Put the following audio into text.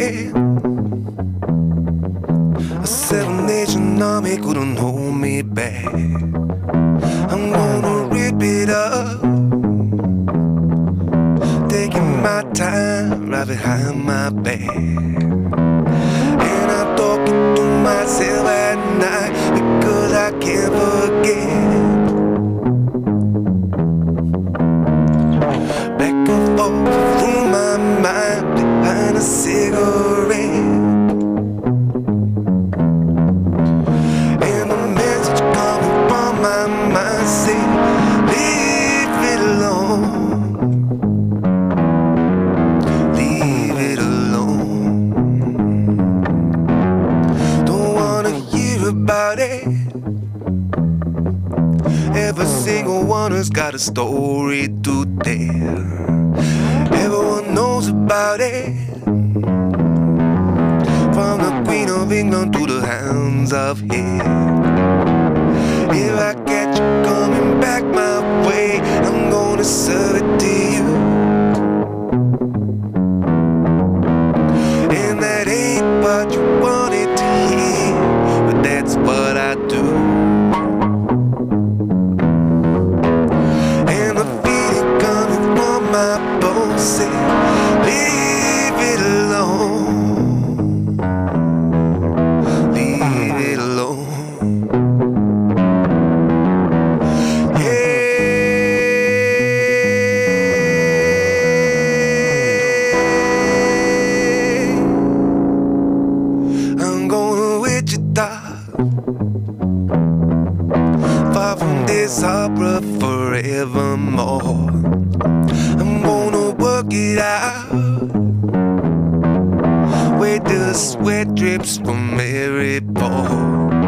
A seven nation army couldn't hold me back. I'm gonna rip it up. Taking my time right behind my back. About it. Every single one has got a story to tell. Everyone knows about it. From the Queen of England to the hounds of hell. From this opera forevermore. I'm gonna work it out. Till the sweat drips from every pore.